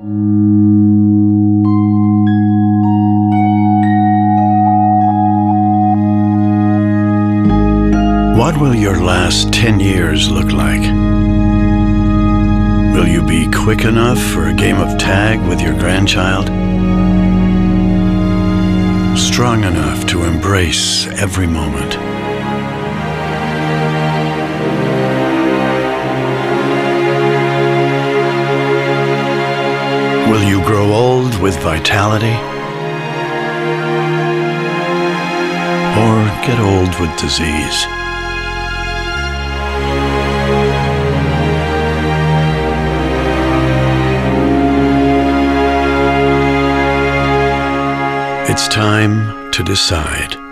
What will your last 10 years look like? Will you be quick enough for a game of tag with your grandchild? Strong enough to embrace every moment? Will you grow old with vitality? Or get old with disease? It's time to decide.